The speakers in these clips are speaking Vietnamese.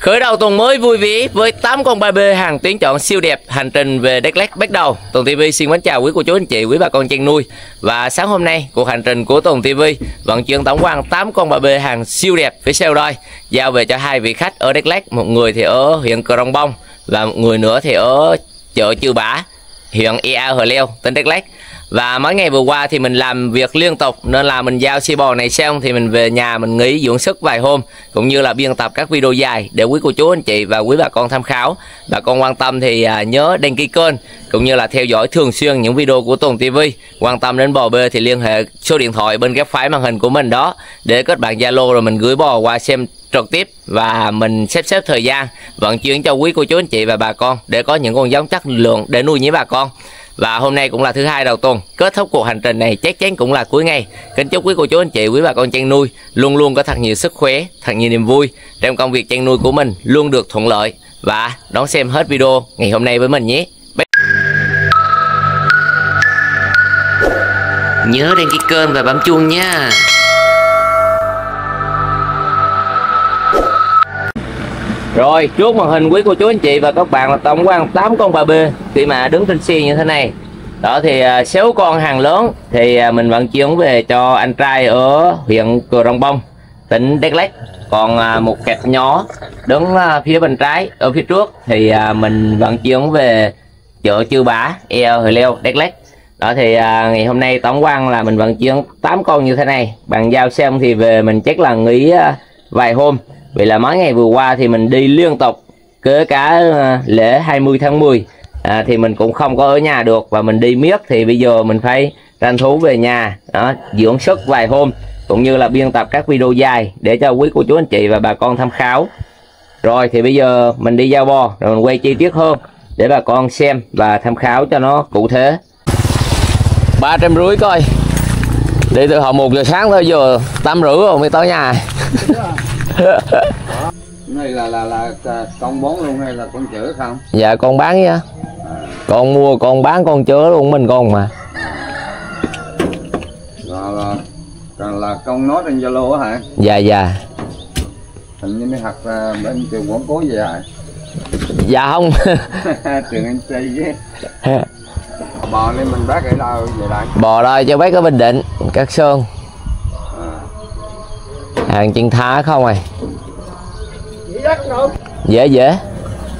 Khởi đầu tuần mới vui vẻ với 8 con 3B hàng tuyến chọn siêu đẹp hành trình về Đắk Lắk bắt đầu. Tuần TV xin mến chào quý cô chú anh chị, quý bà con chăn nuôi. Và sáng hôm nay cuộc hành trình của Tuần TV vận chuyển tổng quan 8 con 3B hàng siêu đẹp phía sau đôi giao về cho hai vị khách ở Đắk Lắk, một người thì ở huyện Cờ Rông Bông và một người nữa thì ở chợ Chư Bả, huyện Ea Hờ Leo, tỉnh Đắk Lắk và mấy ngày vừa qua thì mình làm việc liên tục, nên là mình giao xe bò này xong thì mình về nhà mình nghỉ dưỡng sức vài hôm, cũng như là biên tập các video dài để quý cô chú, anh chị và quý bà con tham khảo. Bà con quan tâm thì à, nhớ đăng ký kênh, cũng như là theo dõi thường xuyên những video của Tuần TV quan tâm đến bò bê thì liên hệ số điện thoại bên góc phải màn hình của mình đó, để kết bạn Zalo rồi mình gửi bò qua xem trực tiếp, và mình xếp xếp thời gian vận chuyển cho quý cô chú, anh chị và bà con để có những con giống chất lượng để nuôi nhé bà con và hôm nay cũng là thứ hai đầu tuần. Kết thúc cuộc hành trình này, chắc chắn cũng là cuối ngày. Kính chúc quý cô chú, anh chị, quý bà con chăn nuôi luôn luôn có thật nhiều sức khỏe, thật nhiều niềm vui. Trong công việc chăn nuôi của mình luôn được thuận lợi. Và đón xem hết video ngày hôm nay với mình nhé. Nhớ đăng ký kênh và bấm chuông nha. Rồi, trước màn hình quý cô chú anh chị và các bạn là tổng quan 8 con 3B khi mà đứng trên xe như thế này. Đó thì à, 6 con hàng lớn thì à, mình vận chuyển về cho anh trai ở huyện Cờ Rồng Bông, tỉnh Đắk Lắk. Còn à, một kẹp nhỏ đứng à, phía bên trái ở phía trước thì mình vận chuyển về chợ Chư Bả, Eo Hồi Leo, Đắk Lắk. Đó thì à, ngày hôm nay tổng quan là mình vận chuyển 8 con như thế này. Bằng giao xem thì về mình chắc là nghỉ à, vài hôm vì là mấy ngày vừa qua thì mình đi liên tục kể cả uh, lễ 20 tháng 10 à, thì mình cũng không có ở nhà được và mình đi miết thì bây giờ mình phải tranh thủ về nhà đó, dưỡng sức vài hôm cũng như là biên tập các video dài để cho quý cô chú anh chị và bà con tham khảo. Rồi thì bây giờ mình đi giao bò rồi mình quay chi tiết hơn để bà con xem và tham khảo cho nó cụ thể. ba trăm rưỡi coi. Đi từ hồi một giờ sáng tới giờ tám rưỡi rồi mới tới nhà này là là là con bón luôn hay là con chữa không? Dạ con bán nha con mua con bán con chứa luôn mình con mà. Là là là, là con nói trên zalo hả? Dạ dạ. Hình như mấy hạt là bên trường quảng cố vậy? Hả dạ không. Trường anh trai chứ bò nên mình bác ở đâu vậy đây bò đây cho bác ở bình định cát sơn. à hàng chân thá không à dễ dễ.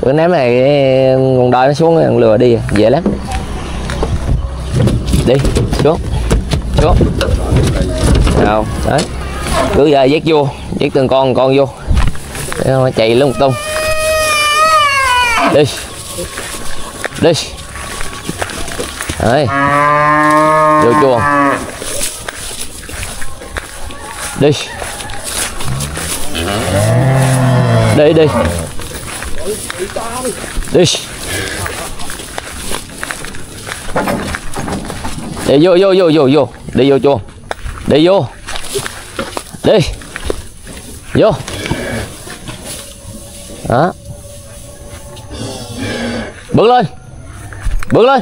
Bữa ném này con đôi nó xuống, con lừa đi. Dễ lắm. Đi, xuống xuống. Nào đấy. Cứ giờ dắt vô dắt từng con con vô. Nó chạy lung tung. Đi. Đi. Đấy. Vô chuồng đi. Đi đi đi đi vô vô vô vô vô. Đi vô chuồng đi vô. Đi vô. Đó. Bước lên. Bước lên.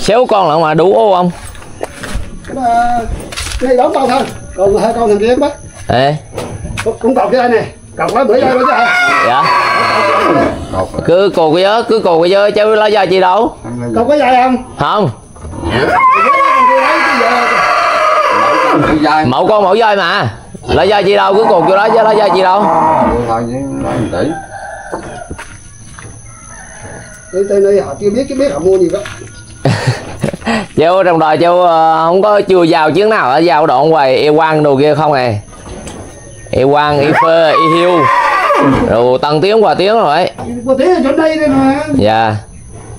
Xéo con lại mà đủ ô không cái đóng con thôi. Còn hai con thằng kia bác Ê, cũng còn cái đây nè còn lấy bữa giờ bữa giờ dạ. Cứ cù cái dớ cứ cù cái dớ chứ lấy ra chi đâu? Còn có dài không? Không. Dài mẫu con mẫu dơi mà. Lấy ra chi đâu? Cứ cù vô đó chứ lấy ra chi đâu? Chứ tới tới nơi họ chưa biết cái biết họ mua gì đó. Châu trong đời châu ờ, không có chưa vào chuyến nào. Ở giao đoạn hoài e quang đồ kia không à e quang e phơ e hiu. Rồi tăng tiếng qua tiếng rồi ấy. Có tiếng ở chỗ đây đây mà. Dạ.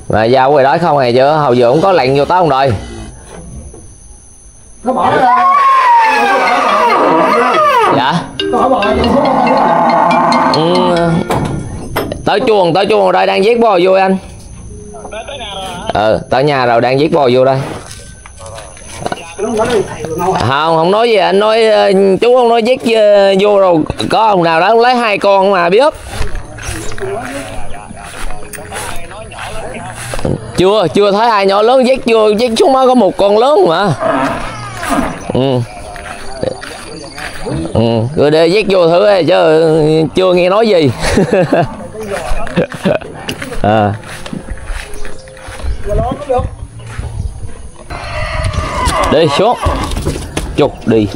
Mà giao ngoài đó không à chứ hầu giờ không có lệnh vô tới không đời nó bỏ ra. Dạ. Ừ. tới chuồng tới chuồng rồi đây đang giết bò vô anh. Ờ tới nhà rồi đang giết bò vô đây không không nói gì. Anh nói ờ, chú không nói giết ờ, vô rồi có ông nào đó lấy hai con mà biết. Chưa chưa thấy ai nhỏ lớn giết chưa giết chúng nó có một con lớn mà. Ừ. Ừ, cứ để dắt vô thử ấy, chứ chưa nghe nói gì. À đi xuống. Chục đi.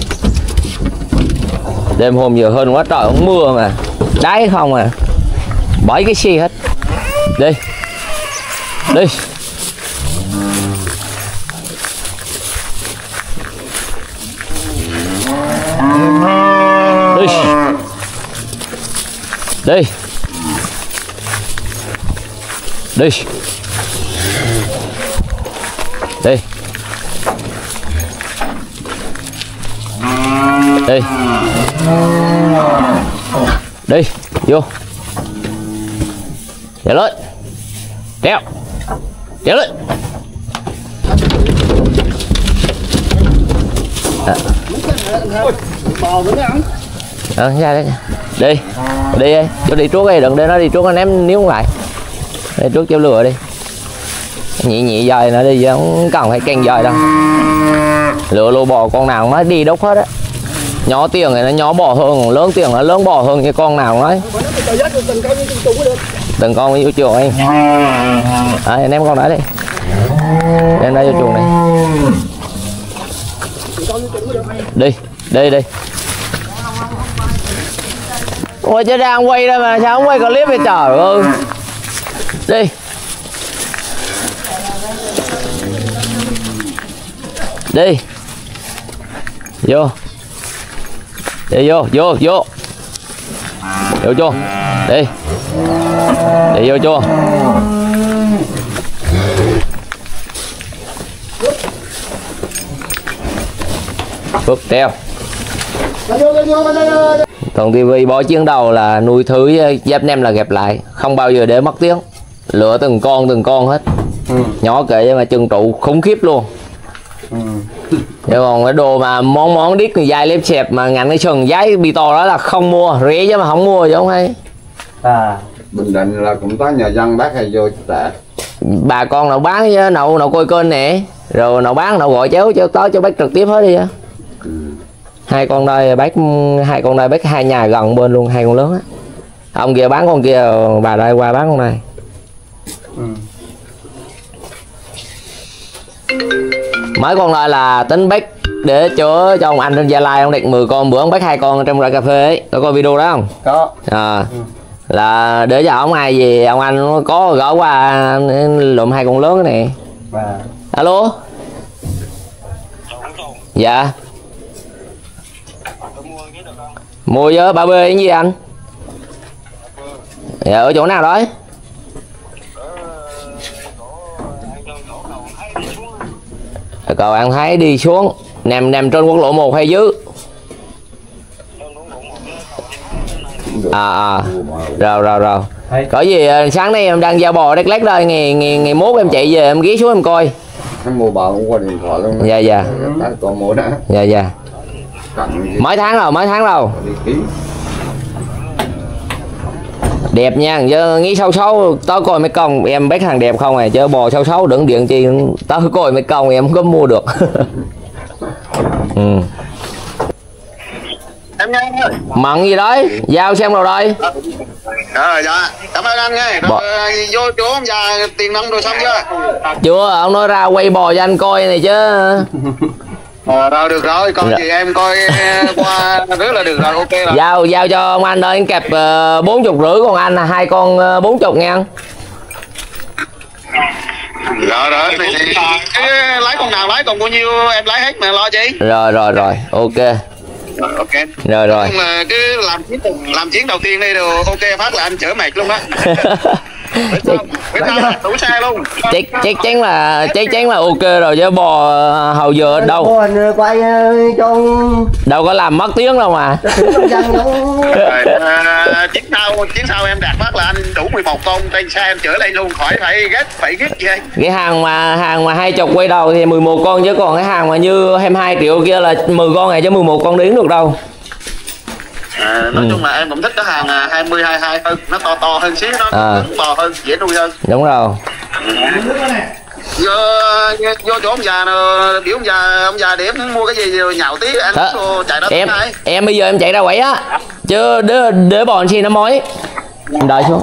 Đêm hôm giờ hơn quá, trời không mưa mà. Đáy không à. Bảy cái xe hết. Đi đi. Đi. Đi. Đi. Đi. Đi đi vô. Nhảy lên Treo Treo lên à. nữa Ờ, ra đây Đi Đi đi Cho đi trước đây, Đừng để nó đi trước nó ném níu lại Đi trước cho lừa đi. Nhị nhị dời nữa đi Không cần phải canh dời đâu. Lựa lô bò con nào nó đi đốt hết á. Nhỏ tiền thì nó nhỏ bỏ hơn Lớn tiền nó lớn bỏ hơn như con nào nói. Từng con vô chuồng anh à, ném con đó đi. Em đây vô chuồng này. Đi đi đi. Ôi chứ đang quay đây mà sao không quay clip vậy trời ơi. Đi. Đi. Vô. Đi vô vô vô. Vô chuông Đi. Đi vô ra vô ra Còn tivi bỏ chiến đầu là nuôi với dép nem là gẹp lại Không bao giờ để mất tiếng. Lựa từng con từng con hết. Ừ. Nhỏ kệ mà chân trụ khủng khiếp luôn. Chứ còn cái đồ mà món món đít người dai lép xẹp mà ngành cái sừng giấy bị to đó là không mua Rẻ chứ mà không mua chứ không hay. À. Bình Định là cũng có nhà dân bác hay vô tệ. Bà con nào bán chứ nậu nậu coi kênh nè. Rồi nào bán nào gọi chéo cho tới cho bác trực tiếp hết đi á. Hai con đây bác hai con đây bác hai nhà gần bên luôn hai con lớn á. Ông kia bán con kia bà đây qua bán con này Ừ. mấy con đây là tính bác để chữa cho ông anh trên gia lai ông đặt 10 con bữa ông bác hai con trong ra cà phê ấy. Có coi video đó không? Có. À, là để cho ông ai gì ông anh có gỡ qua lụm hai con lớn này. Và alo? Dạ. Mua với ba b cái gì anh? Dạ ở chỗ nào đó cầu an thái đi xuống. Nằm nằm trên quốc lộ 1 hay dưới? À à. Rồi rồi rồi. Thấy. có gì ờ, sáng nay em đang giao bò đắk lát đây. Ngày ngày ngày mốt em chạy về em ghé xuống em coi. Nó mua bò cũng qua điện thoại luôn. Dạ dạ. Còn mua đó. Dạ dạ. Mấy tháng rồi mấy tháng rồi? Đi ký đẹp nha chứ nghĩ sâu sâu tao coi mấy con em bét hàng đẹp không à chứ bò sâu sâu đừng điện chi tao coi mấy con em không có mua được. Ừ. em nghe ơi. Mặn gì đấy? Giao xem rồi đây. Ờ dạ. Cảm ơn anh nghe Bỏ- ờ, vô chỗ ông già tiền nông rồi xong chưa? Chưa ông nói ra quay bò cho anh coi này chứ ờ rồi được rồi. Còn Dạ. gì em coi ờ, qua rứa là được rồi. Ok rồi. Giao giao cho ông anh ơi anh kẹp ờ, bốn chục rưỡi còn anh là hai con ờ, bốn chục nghe rồi rồi thì, thì, cứ lấy con nào lấy còn bao nhiêu em lấy hết mà lo chi rồi rồi rồi. Ok. Rồi ok. Rồi rồi. Nhưng mà cứ làm chuyến làm chuyến đầu tiên đi rồi ok phát là anh chở mệt luôn đó chắc chắc chắn là chắc chắn là ok rồi chứ bò hầu giờ đâu? anh quay ờ, cho đâu có làm mất tiếng đâu mà. Ờ, chuyến sau chuyến sau em đạt phát là anh đủ 11 con trên xe em chở lên luôn khỏi phải ghét phải ghét gì hết. Cái hàng mà hàng mà hai chục quay đầu thì 11 con chứ còn cái hàng mà như 22 triệu kia là 10 con này chứ 11 con đến được đâu À, nói chung là em cũng thích cái hàng à, 20 22 hơn. Nó to to hơn xíu nó À. cứng bò hơn dễ nuôi hơn. Đúng rồi. Vô vô chỗ ông già nào biểu ông già ông già điểm mua cái gì rồi nhậu tí anh chạy đó em này em bây giờ em chạy ra quẩy á. Chứ đứa đứa bọn chi nó mối em đợi xuống.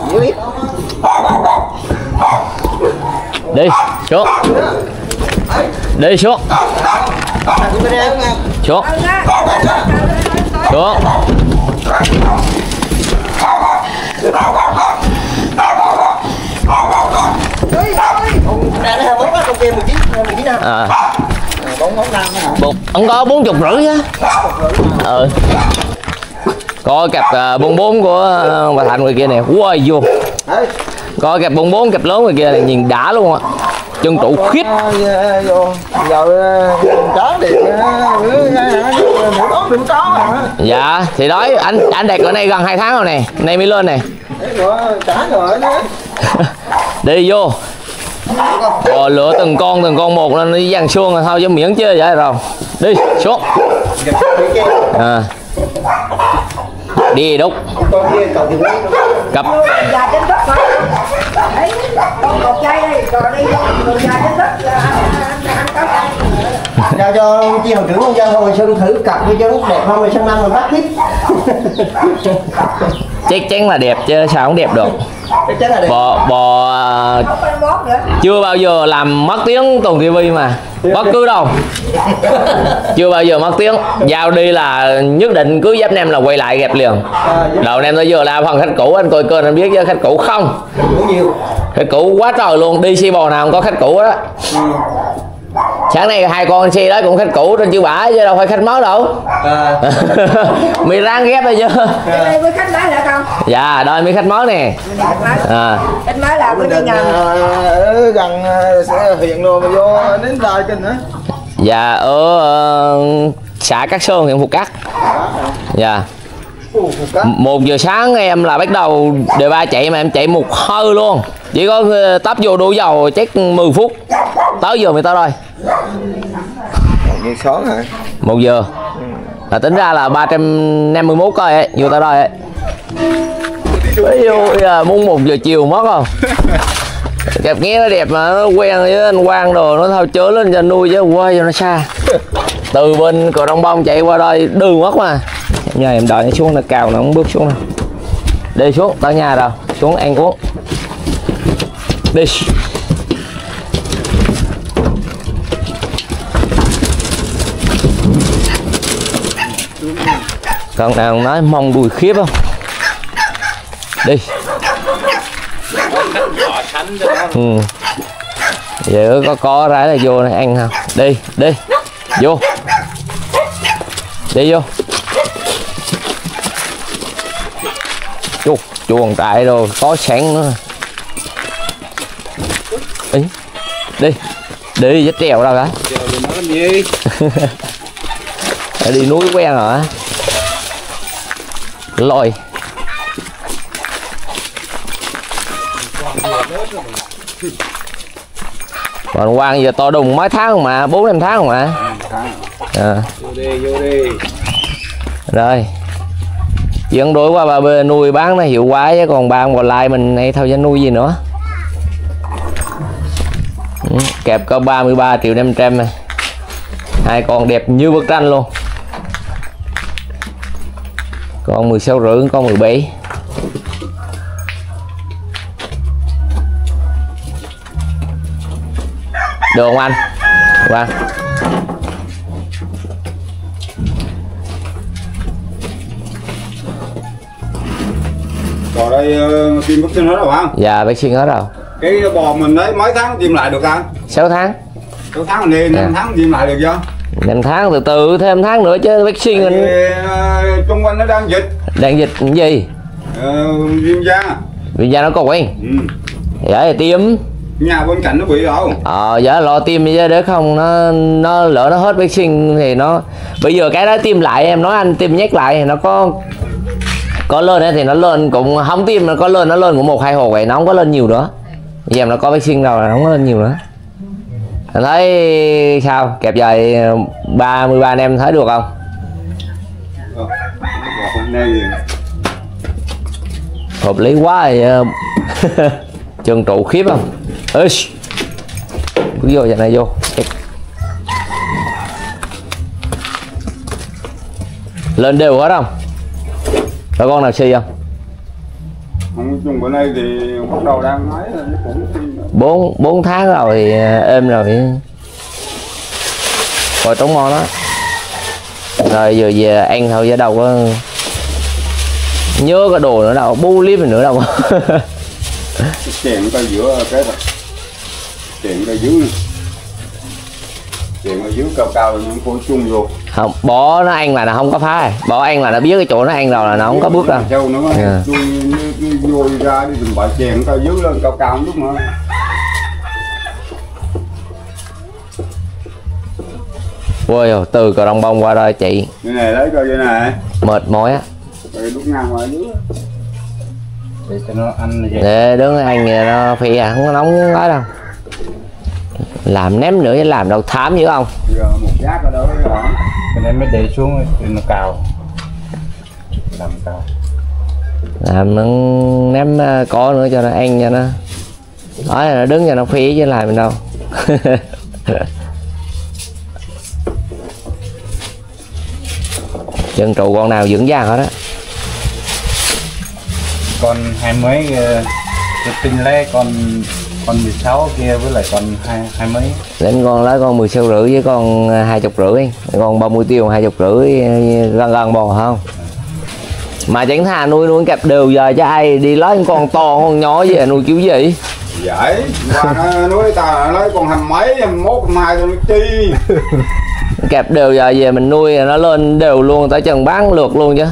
Đi xuống. Đi xuống. Xuống. Xuống à bột ông có bốn chục rưỡi á ừ có cặp uh, bốn bốn của uh, bà thành người kia nè wow vô có cặp bốn bốn cặp lớn người kia này nhìn đã luôn á chân trụ khít. Giờ- vô. đi dạ thì đấy anh anh đẹp ở đây gần hai tháng rồi nè nay mới lên nè. Đi vô. Rồi lựa từng con từng con một lên nó dàn xuông rồi thôi chứ miễn chưa vậy rồi. Đi xuống. À. đi đúc. Con kia cầu thì lấy. cặp già trên đất mà. Đấy con một chai đây rồi đi con già trên đất là ăn ăn cắp Giao cho chi hội trưởng nhân dân Hồ Xuân thử cặp cho nó đẹp không? Rồi sang năm mình bắt tiếp. chắc chắn là đẹp chứ sao không đẹp được? Chắc là đẹp. bò bò à, chưa bao giờ làm mất tiếng tuần tivi mà. Bất cứ đâu. Chưa bao giờ mất tiếng. Giao đi là nhất định cứ giáp nem là quay lại gẹp liền. À, giúp đầu nem tới giờ là phần khách cũ anh coi kênh anh biết chứ khách cũ không. Khách cũ quá trời luôn đi xe bò nào không có khách cũ đó sáng nay hai con xe đó cũng khách cũ trên chữ bả chứ đâu phải khách mới đâu. À, mày ráng ghép đây chứ. Cái đây với khách máy là không dạ đây mấy khách mới nè. À. Khách máy là bữa đi ngầm ờ, ở gần ờ, sẽ huyện luôn mà vô đến đài kinh hả? dạ ở ờ, xã Cát Sơn huyện Phú Cát. Dạ. Một giờ sáng em là bắt đầu đề ba chạy mà em chạy một hơi luôn. Chỉ có ờ, tấp vô đổ dầu chắc 10 phút tới giờ mới tới rồi. Như sớm hả? một giờ. Là tính ra là 351 coi ấy vô tới đây ấy. Ví dụ muốn một giờ chiều mất không? Đẹp nghe nó đẹp mà nó quen với anh Quang đồ nó thôi chớ lên cho nuôi chứ quay cho nó xa. Từ bên cờ đông bông chạy qua đây đường mất mà. Nhờ em đợi nó xuống nó cào nó không bước xuống đâu. Đi xuống tới nhà rồi xuống ăn uống. Đi con nào nói mong đùi khiếp không? Đi. Ừ. giờ có có ra là vô này ăn không đi đi. Vô. Đi vô. Chuột chuồng trại rồi có sẵn nữa. Ý. đi. Đi dắt trèo đâu cả? Đi núi quen rồi á lôi còn quang giờ to đùng mấy tháng không mà, bốn năm tháng không mà. À. rồi. Chuyển đổi qua bà bê nuôi bán nó hiệu quả chứ, còn ba còn lại mình hay thôi cho nuôi gì nữa. Ừ, kẹp có 33 triệu 500 này. Hai con đẹp như bức tranh luôn con 16 rưỡi con 17 được không anh? Vâng. Bò đây ờ, tiêm vaccine hết rồi không Dạ xin hết rồi. Cái bò mình đấy mấy tháng tiêm lại được anh 6 tháng. Sáu tháng này năm À. tháng tiêm lại được chưa năm tháng từ từ thêm tháng nữa chứ bác xin Thì, anh ờ, chung quanh nó đang dịch. Đang dịch cái gì? Ờ, viêm da. Bây giờ nó có quen. Ừ. dạ thì tiêm. Nhà bên cạnh nó bị đâu ờ dạ lo tiêm chứ để không nó nó lỡ nó hết vaccine thì nó bây giờ cái đó tiêm lại em nói anh tiêm nhắc lại thì nó có có lên ấy thì nó lên cũng không tiêm nó có lên nó lên cũng một hai hồ vậy nó không có lên nhiều nữa. Giờ nó có vaccine rồi nó không có lên nhiều nữa anh thấy sao? Kẹp dài 33 anh em thấy được không? Hợp lý quá rồi ờ, chân trụ khiếp không? Ê, cứ vô giờ này vô. Lên đều hết không? Có con nào xì không? Không chung bữa nay thì bắt đầu đang nói là cũng bốn bốn tháng rồi thì êm rồi. Rồi trống ngon đó rồi giờ về ăn thôi, chứ đâu có nhớ cái đồ nữa đâu bu clip nữa đâu. Chèn tao giữa cái này chèn tao dưới. Chèn tao dưới cao cao những cô chung vô không bỏ nó ăn là nó không có phá. Bỏ ăn là nó biết cái chỗ nó ăn rồi là nó không có bước đâu. Chui như- như vô ra đi đừng bại chèn cái dưới lên cao cao lúc mà. Ôi từ cờ đồng bông qua đây chị. Này lấy coi như này. Mệt mỏi á. Rồi lúc ngang qua dưới. Để cho nó ăn vậy. Để đứng ăn thì nó phi à không có nóng nói đâu. Làm ném nữa chứ làm đâu thám dữ không? Giờ một giác ở đó nên mới để xuống thì nó cào. Làm cào làm nó ném ờ, có nữa cho nó ăn cho nó. Nói là nó đứng cho nó phi chứ làm gì đâu. Chân trụ con nào dưỡng da hết á. Con hai mấy cái tinh lé con con 16 kia với lại con hai hai mấy. Đến con lấy con 10 sáu rưỡi với con hai chục rưỡi. Con 30 tiêu hai chục rưỡi gần gần bò không? Mà chẳng thà nuôi nuôi cặp đều giờ cho ai đi lấy con to con nhỏ về nuôi kiểu gì? Giải qua nó nói ta nói con hầm mấy hầm mốt hầm hai tôi chi? Kẹp đều giờ về mình nuôi nó lên đều luôn tới chừng bán lượt luôn chứ